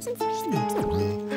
Stimmt, stimmt, stimmt.